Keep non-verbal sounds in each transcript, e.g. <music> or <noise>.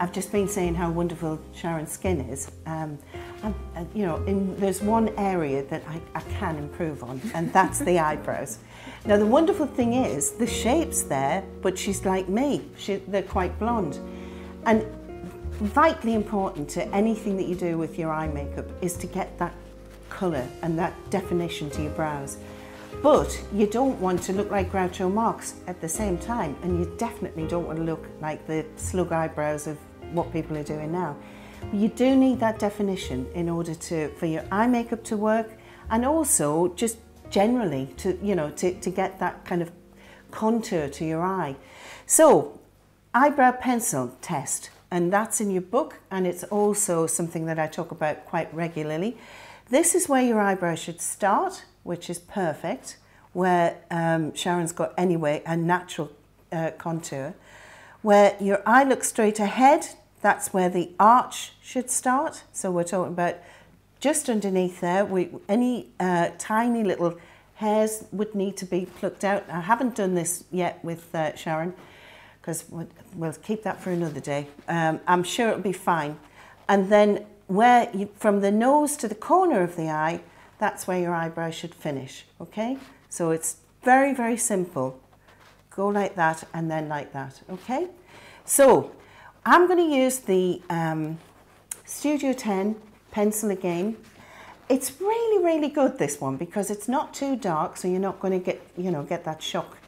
I've just been saying how wonderful Sharon's skin is. Um, and, uh, you know, in, there's one area that I, I can improve on, and that's the <laughs> eyebrows. Now, the wonderful thing is, the shape's there, but she's like me. She, they're quite blonde. And vitally important to anything that you do with your eye makeup is to get that colour and that definition to your brows. But you don't want to look like Groucho Marx at the same time, and you definitely don't want to look like the slug eyebrows of what people are doing now. You do need that definition in order to for your eye makeup to work, and also just generally to you know to, to get that kind of contour to your eye. So, eyebrow pencil test, and that's in your book, and it's also something that I talk about quite regularly. This is where your eyebrow should start which is perfect, where um, Sharon's got anyway a natural uh, contour. Where your eye looks straight ahead, that's where the arch should start. So we're talking about just underneath there, we, any uh, tiny little hairs would need to be plucked out. I haven't done this yet with uh, Sharon because we'll keep that for another day. Um, I'm sure it'll be fine. And then where you, from the nose to the corner of the eye, that's where your eyebrow should finish, okay? So it's very, very simple. Go like that and then like that, okay? So I'm going to use the um, Studio 10 pencil again. It's really, really good, this one, because it's not too dark, so you're not going to get, you know, get that shock.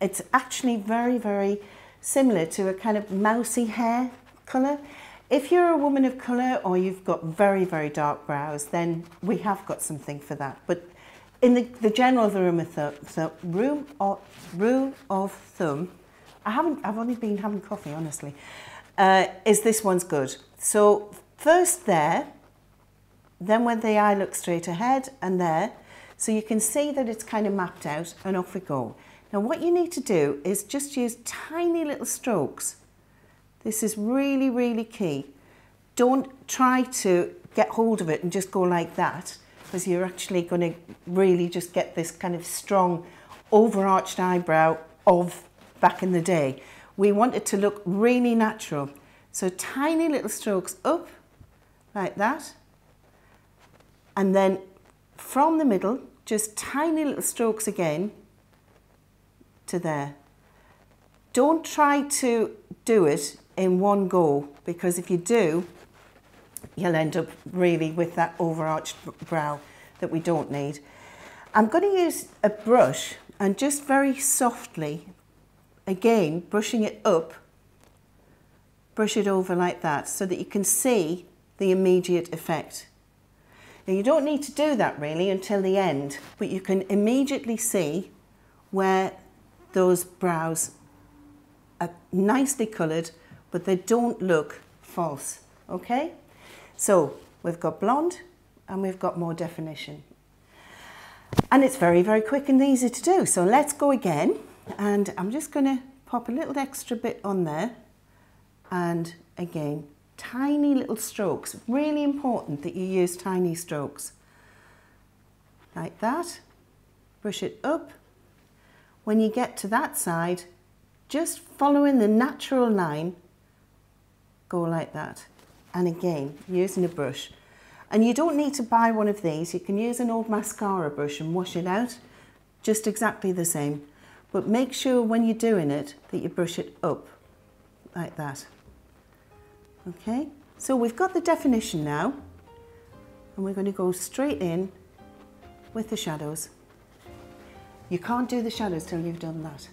It's actually very, very similar to a kind of mousy hair colour. If you're a woman of colour or you've got very, very dark brows, then we have got something for that. But in the, the general the room of thumb, so room of, rule of thumb, I haven't, I've only been having coffee, honestly, uh, is this one's good. So first there, then when the eye looks straight ahead and there, so you can see that it's kind of mapped out and off we go. Now what you need to do is just use tiny little strokes this is really, really key. Don't try to get hold of it and just go like that because you're actually going to really just get this kind of strong overarched eyebrow of back in the day. We want it to look really natural. So tiny little strokes up like that. And then from the middle, just tiny little strokes again to there. Don't try to do it in one go because if you do, you'll end up really with that overarched brow that we don't need. I'm going to use a brush and just very softly, again, brushing it up, brush it over like that so that you can see the immediate effect. Now you don't need to do that really until the end, but you can immediately see where those brows are nicely coloured but they don't look false, okay? So we've got blonde and we've got more definition. And it's very, very quick and easy to do. So let's go again. And I'm just going to pop a little extra bit on there. And again, tiny little strokes. Really important that you use tiny strokes. Like that. Brush it up. When you get to that side, just following the natural line go like that. And again, using a brush. And you don't need to buy one of these. You can use an old mascara brush and wash it out. Just exactly the same. But make sure when you're doing it that you brush it up like that. Okay, so we've got the definition now. And we're going to go straight in with the shadows. You can't do the shadows till you've done that.